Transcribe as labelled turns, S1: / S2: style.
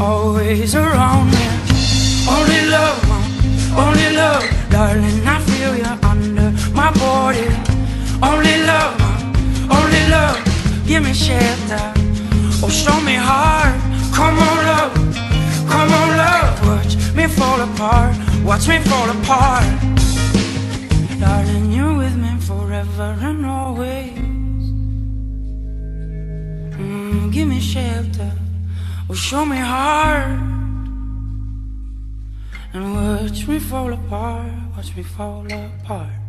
S1: always around me. Only love, only love, darling. I feel you under my body. Only love, only love, give me shelter. Oh, show me heart. Come on, love, come on, love. Watch me fall apart, watch me fall apart. Darling, you're with me forever and always. Mm, give me shelter. Oh, show me heart. And watch me fall apart, watch me fall apart.